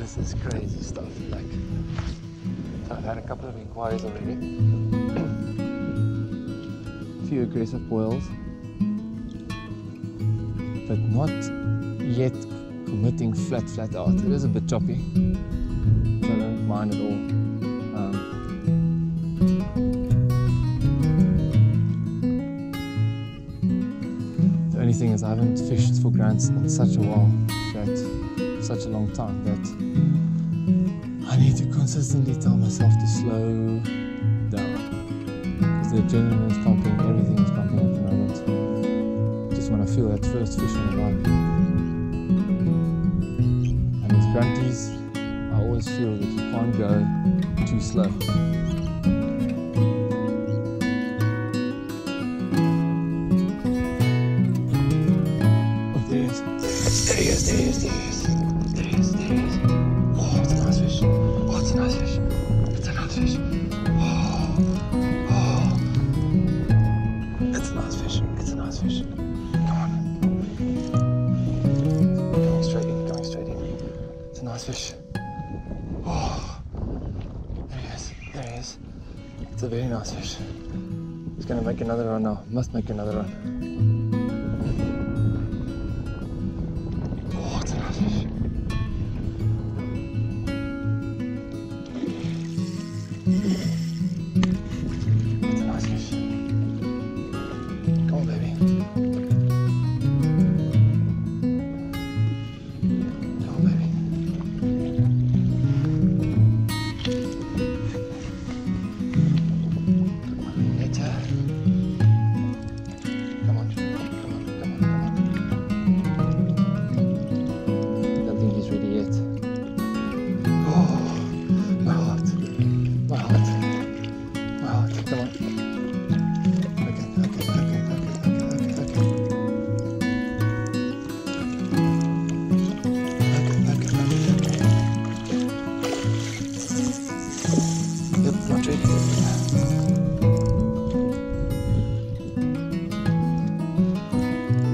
This is crazy stuff. Like, I've had a couple of inquiries already. a few aggressive boils, but not yet committing flat, flat out. It is a bit choppy, so I don't mind at all. Um, the only thing is I haven't fished for grants in such a while that such a long time that I need to consistently tell myself to slow down because the adrenaline is pumping, everything is pumping at the moment. Just when I feel that first fish on the line. And with grunties, I always feel that you can't go too slow. Oh, there he A fish. Oh, there he is, there he is. It's a very nice fish. He's gonna make another run now. Must make another run. Yet.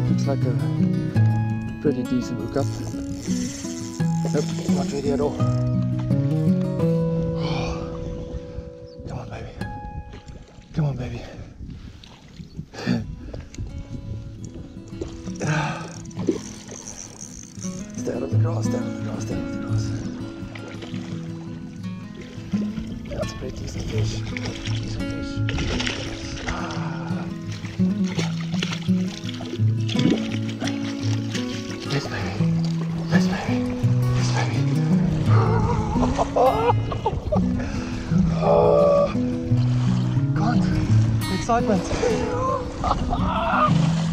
Looks like a pretty decent hookup. Nope, not ready at all. Come on, baby. Stay out of the grass, stay out of the grass, stay out of the grass. That's a pretty decent fish. Decent fish. Ah. Yes, baby. Yes, baby. Yes, baby. Excitement.